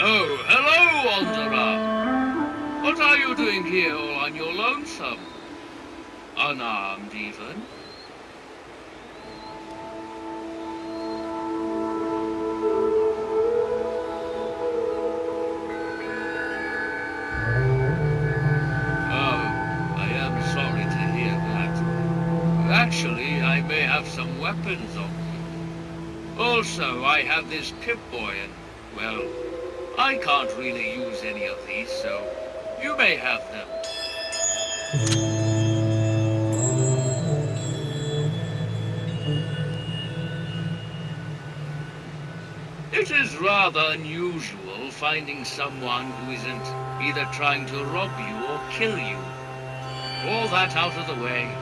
Oh, hello, Wanderer. What are you doing here all on your lonesome? Unarmed, even? Oh, I am sorry to hear that. Actually, I may have some weapons on me. Also, I have this Pip-Boy and, well, I can't really use any of these, so you may have them. It is rather unusual finding someone who isn't either trying to rob you or kill you. All that out of the way.